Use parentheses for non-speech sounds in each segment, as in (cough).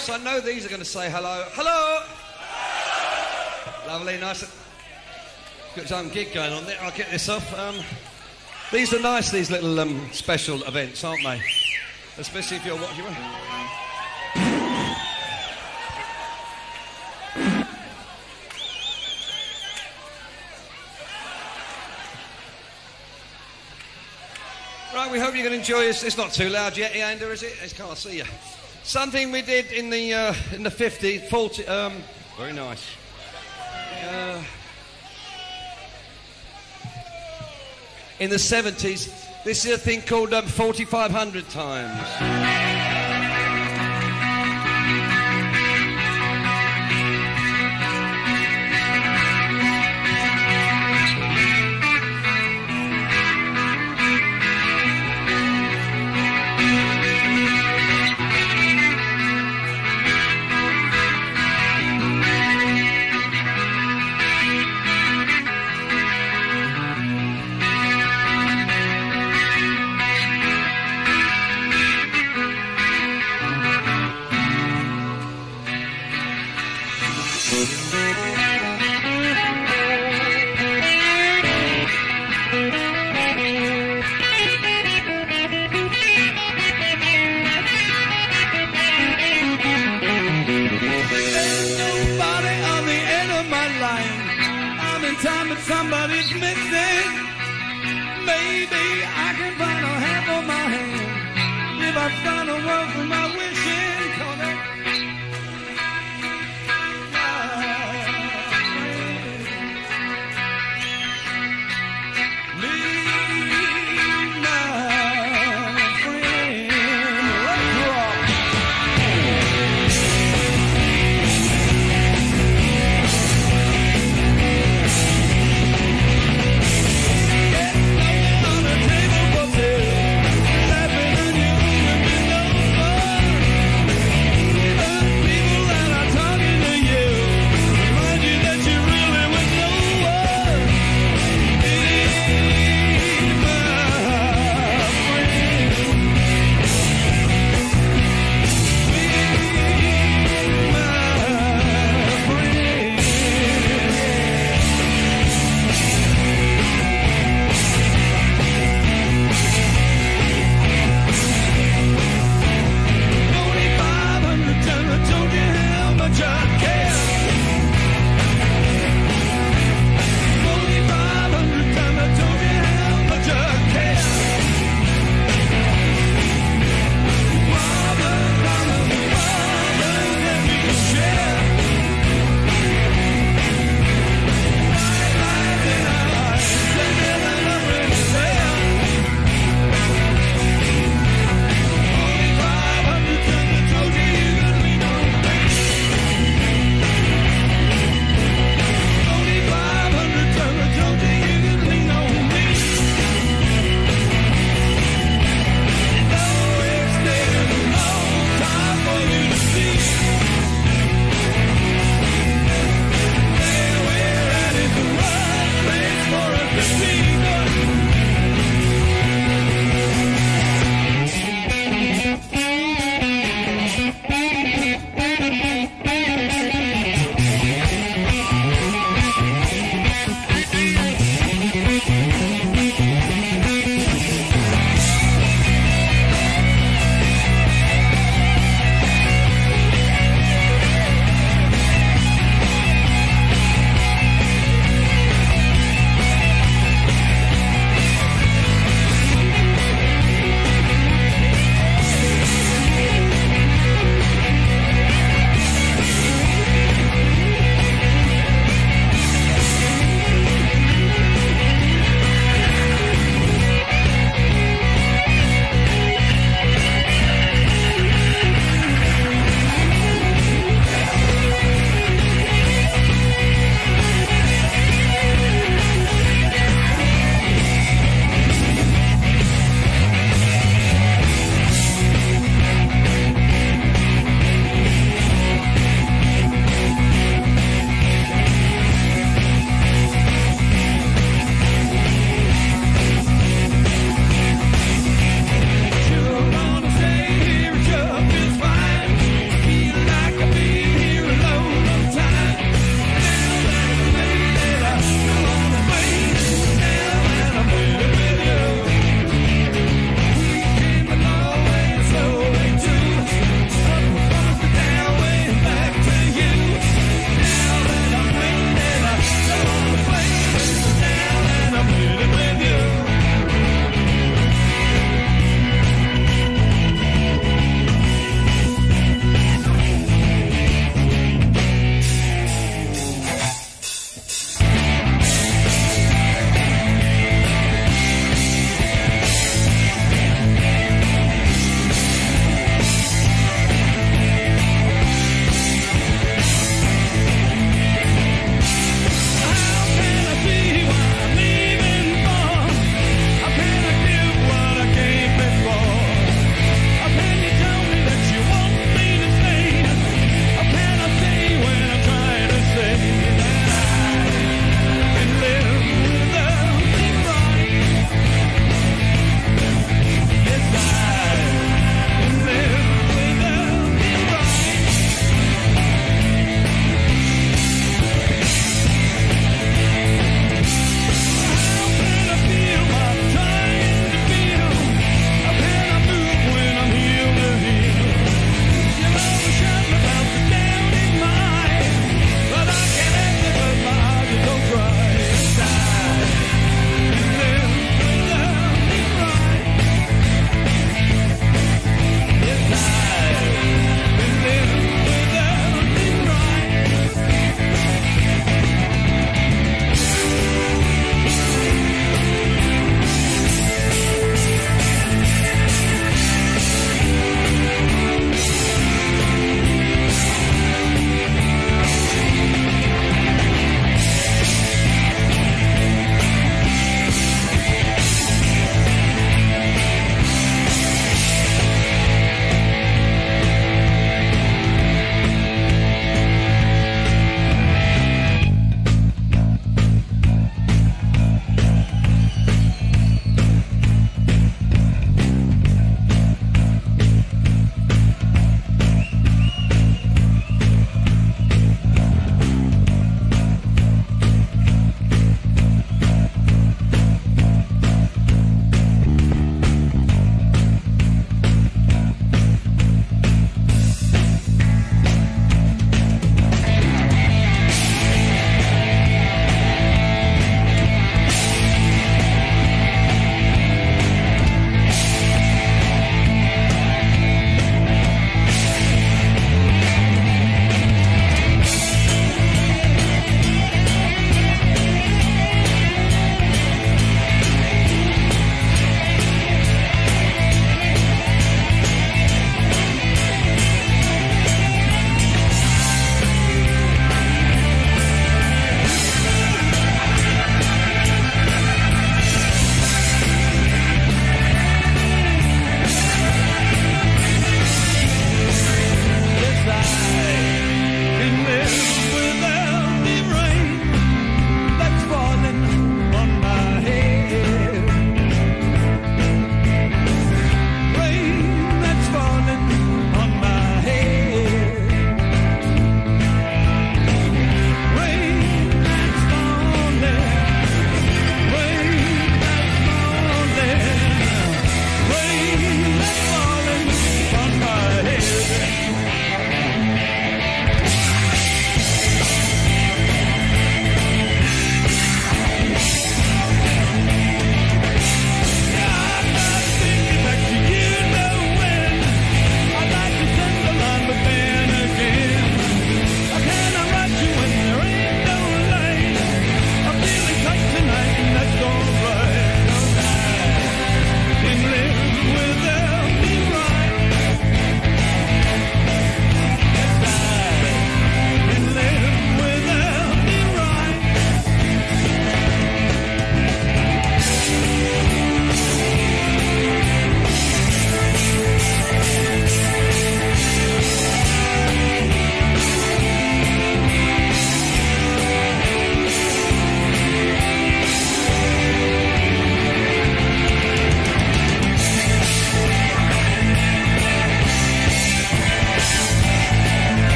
else, I know these are going to say hello. Hello! Lovely, nice. Got some gig going on there. I'll get this off. Um, these are nice, these little um, special events, aren't they? Especially if you're watching. Right, we hope you can enjoy this. It's not too loud yet, Eander, is it? I can't see you. Something we did in the uh, in the 50s, 40, um, very nice. Uh, in the 70s, this is a thing called um, 4,500 times.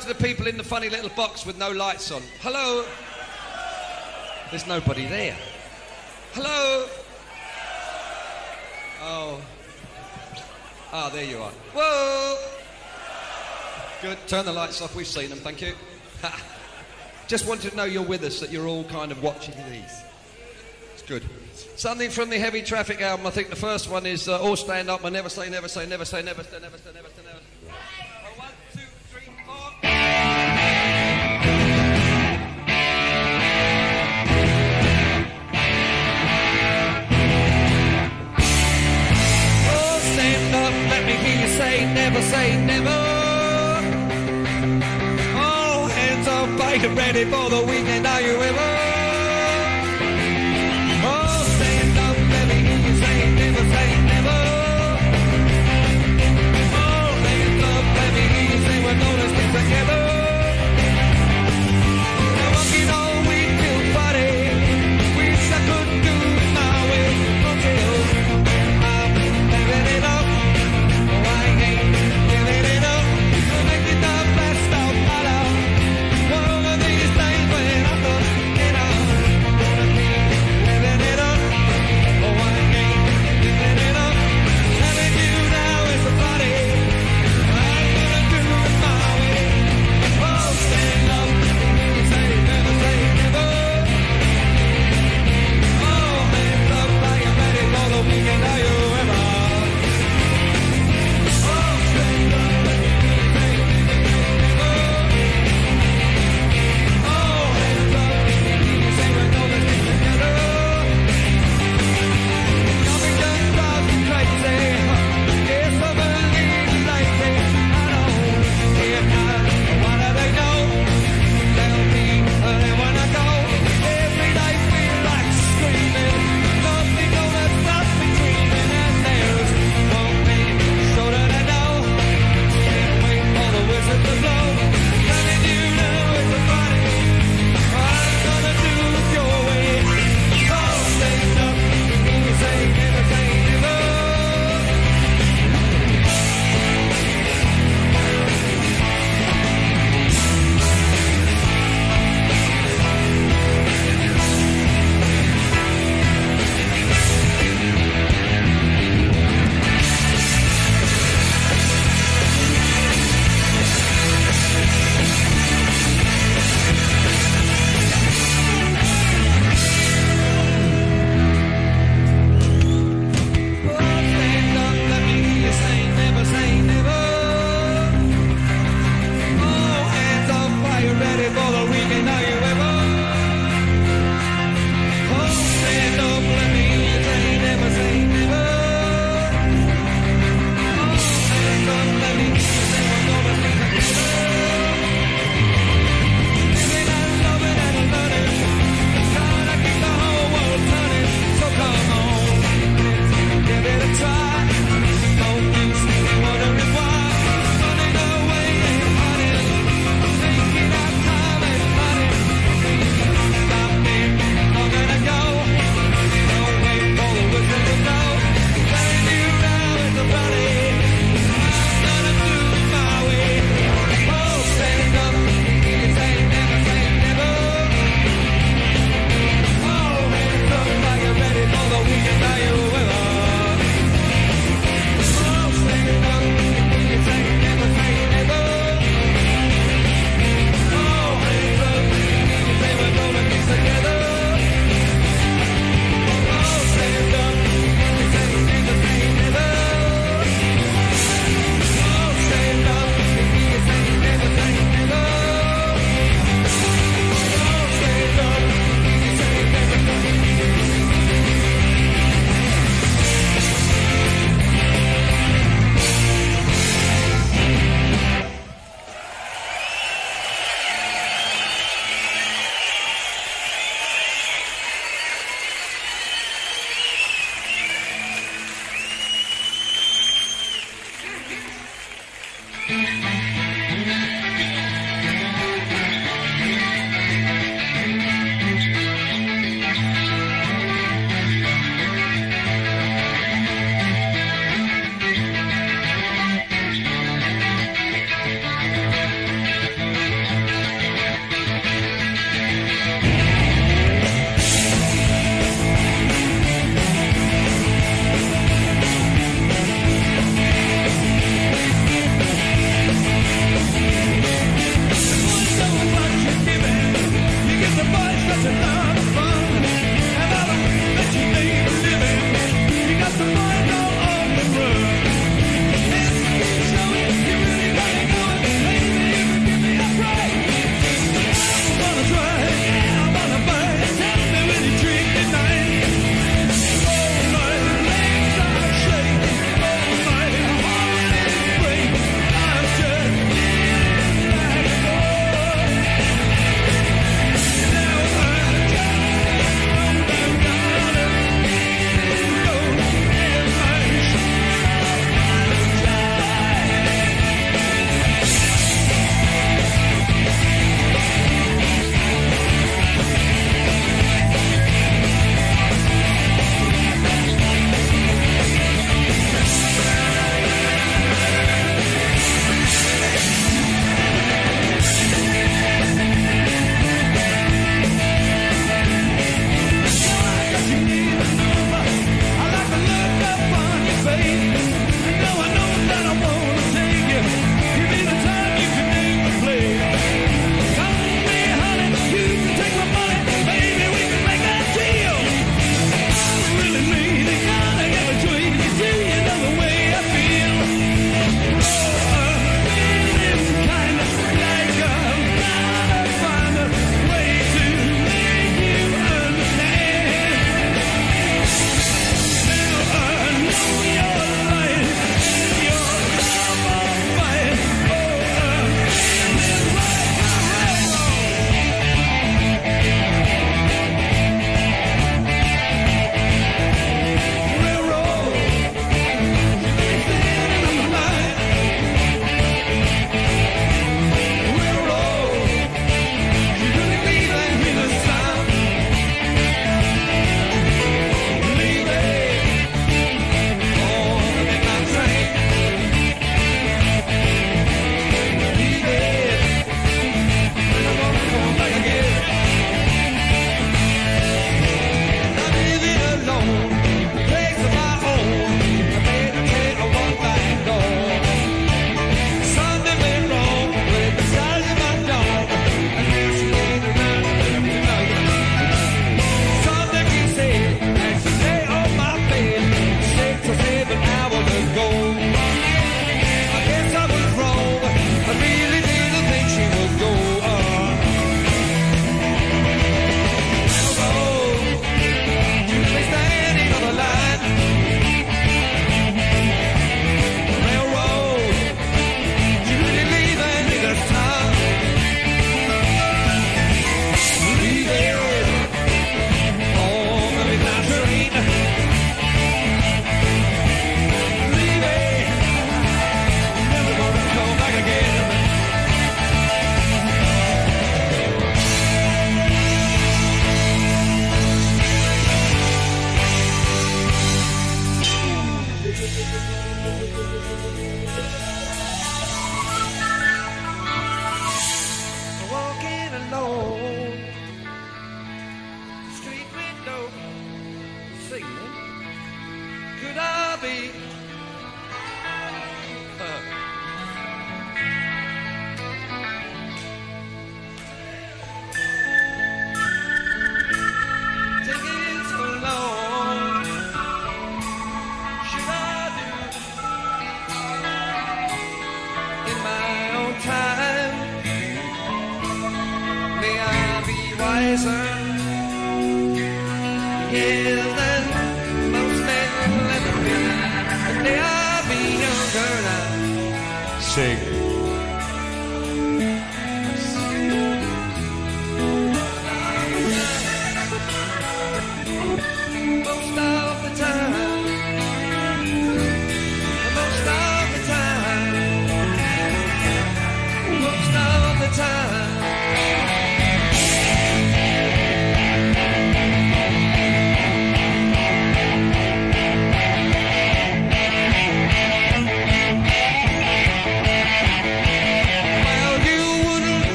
To the people in the funny little box with no lights on. Hello. There's nobody there. Hello. Oh. Ah, there you are. Whoa. Good. Turn the lights off. We've seen them. Thank you. Just wanted to know you're with us, that you're all kind of watching these. It's good. Something from the Heavy Traffic album. I think the first one is uh, All Stand Up and Never Say, Never Say, Never Say, Never Say, Never Say, Never Say, Never say, never say never. All hands up, bacon ready for the weekend, are you ever?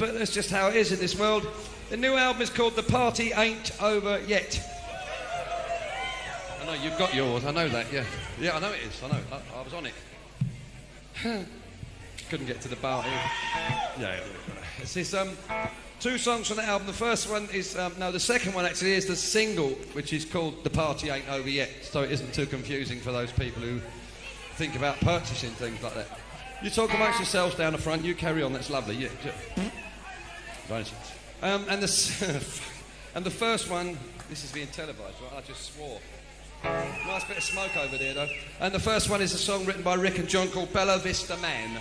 But that's just how it is in this world. The new album is called The Party Ain't Over Yet. I know you've got yours. I know that. Yeah, yeah, I know it is. I know. I, I was on it. (sighs) Couldn't get to the bar. Yeah, yeah. It's this um, two songs from the album. The first one is um, no, the second one actually is the single, which is called "The Party Ain't Over Yet," so it isn't too confusing for those people who think about purchasing things like that. You talk amongst yourselves down the front. You carry on. That's lovely. Yeah. Um, and the (laughs) and the first one. This is being televised, right? I just swore. Nice bit of smoke over there, though. And the first one is a song written by Rick and John called Belavista Man.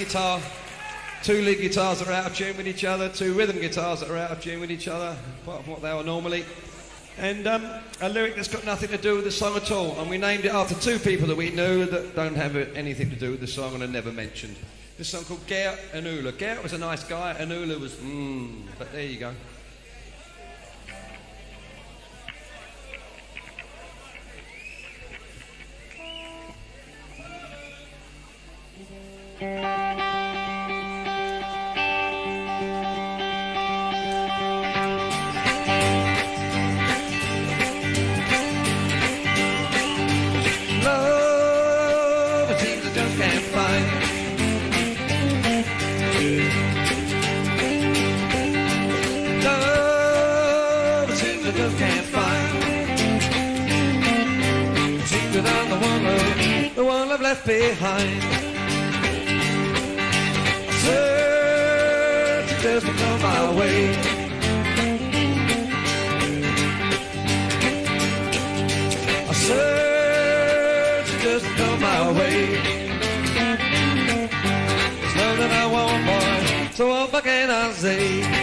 guitar, two lead guitars that are out of tune with each other, two rhythm guitars that are out of tune with each other, apart from what they are normally. And um, a lyric that's got nothing to do with the song at all. And we named it after two people that we knew that don't have anything to do with the song and are never mentioned. This song called Gert Anula. Gert was a nice guy, Anula was mmm, but there you go. Behind. Search just to come my way. Search just to come my way. Love that I want, boy. So what can I say?